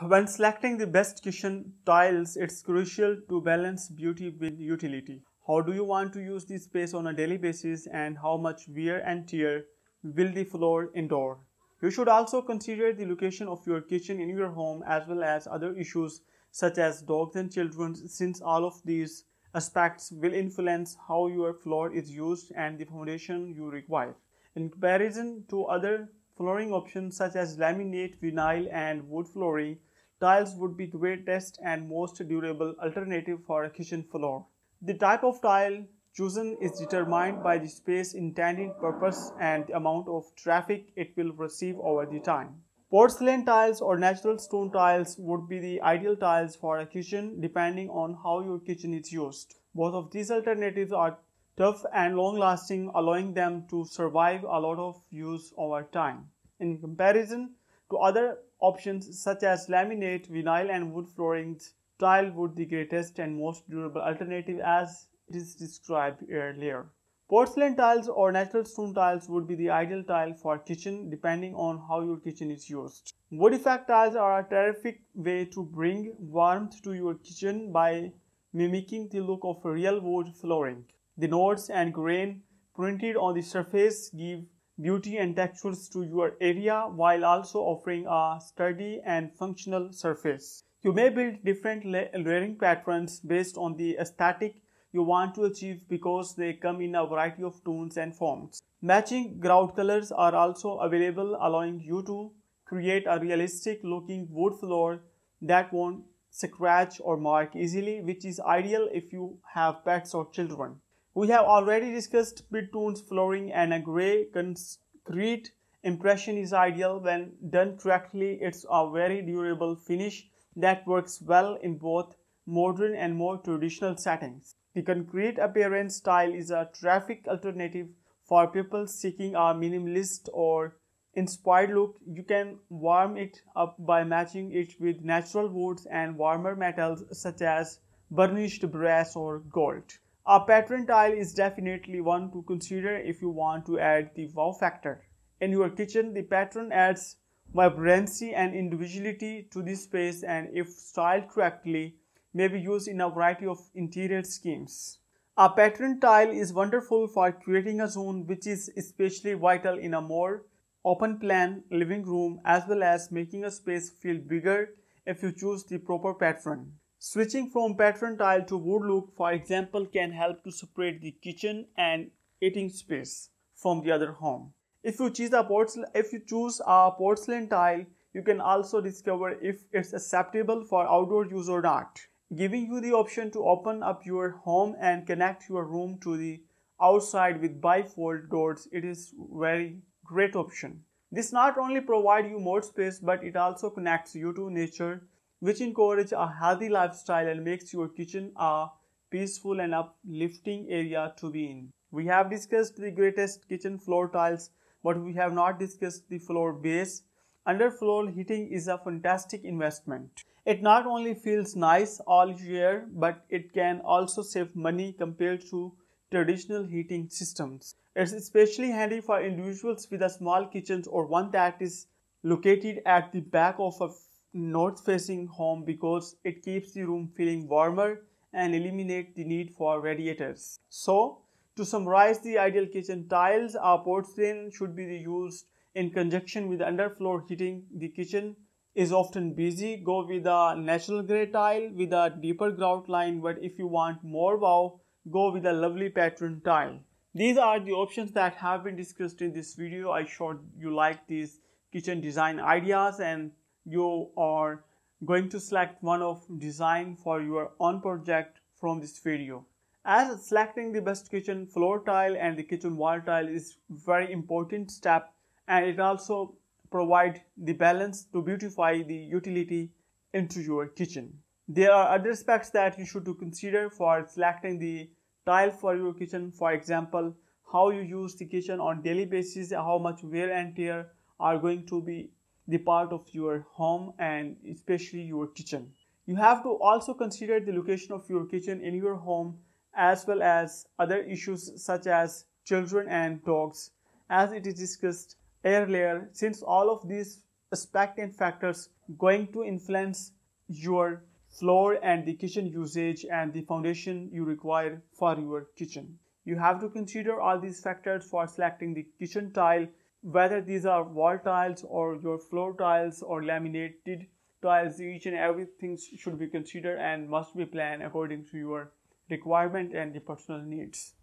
When selecting the best kitchen tiles, it's crucial to balance beauty with utility. How do you want to use this space on a daily basis and how much wear and tear will the floor endure? You should also consider the location of your kitchen in your home as well as other issues such as dogs and children since all of these aspects will influence how your floor is used and the foundation you require. In comparison to other flooring options such as laminate, vinyl and wood flooring, tiles would be the greatest and most durable alternative for a kitchen floor. The type of tile chosen is determined by the space intended purpose and the amount of traffic it will receive over the time. Porcelain tiles or natural stone tiles would be the ideal tiles for a kitchen depending on how your kitchen is used. Both of these alternatives are tough and long lasting allowing them to survive a lot of use over time. In comparison to other options such as laminate, vinyl and wood floorings, tile would the greatest and most durable alternative as it is described earlier. Porcelain tiles or natural stone tiles would be the ideal tile for kitchen depending on how your kitchen is used. Wood effect tiles are a terrific way to bring warmth to your kitchen by mimicking the look of real wood flooring. The nodes and grain printed on the surface give beauty and textures to your area while also offering a sturdy and functional surface. You may build different layering patterns based on the aesthetic you want to achieve because they come in a variety of tones and forms. Matching grout colors are also available allowing you to create a realistic looking wood floor that won't scratch or mark easily which is ideal if you have pets or children. We have already discussed mid-tones flooring and a gray concrete impression is ideal when done correctly. It's a very durable finish that works well in both modern and more traditional settings. The concrete appearance style is a terrific alternative for people seeking a minimalist or inspired look. You can warm it up by matching it with natural woods and warmer metals such as burnished brass or gold. A pattern tile is definitely one to consider if you want to add the wow factor. In your kitchen, the pattern adds vibrancy and individuality to the space and if styled correctly, may be used in a variety of interior schemes. A pattern tile is wonderful for creating a zone which is especially vital in a more open plan living room as well as making a space feel bigger if you choose the proper pattern. Switching from pattern tile to wood look, for example, can help to separate the kitchen and eating space from the other home. If you choose a porcelain, if you choose a porcelain tile, you can also discover if it's acceptable for outdoor use or not, giving you the option to open up your home and connect your room to the outside with bifold doors. It is very great option. This not only provide you more space, but it also connects you to nature which encourage a healthy lifestyle and makes your kitchen a peaceful and uplifting area to be in. We have discussed the greatest kitchen floor tiles, but we have not discussed the floor base. Underfloor heating is a fantastic investment. It not only feels nice all year, but it can also save money compared to traditional heating systems. It's especially handy for individuals with a small kitchen or one that is located at the back of a north facing home because it keeps the room feeling warmer and eliminate the need for radiators. So, to summarize the ideal kitchen tiles, our porcelain should be used in conjunction with underfloor heating. The kitchen is often busy. Go with a natural gray tile with a deeper grout line, but if you want more wow, go with a lovely pattern tile. These are the options that have been discussed in this video. I showed you like these kitchen design ideas and you are going to select one of design for your own project from this video. As selecting the best kitchen floor tile and the kitchen wall tile is very important step and it also provide the balance to beautify the utility into your kitchen. There are other aspects that you should to consider for selecting the tile for your kitchen. For example, how you use the kitchen on daily basis, how much wear and tear are going to be the part of your home and especially your kitchen. You have to also consider the location of your kitchen in your home as well as other issues such as children and dogs as it is discussed earlier since all of these aspects and factors going to influence your floor and the kitchen usage and the foundation you require for your kitchen. You have to consider all these factors for selecting the kitchen tile, whether these are wall tiles or your floor tiles or laminated tiles, each and everything should be considered and must be planned according to your requirement and the personal needs.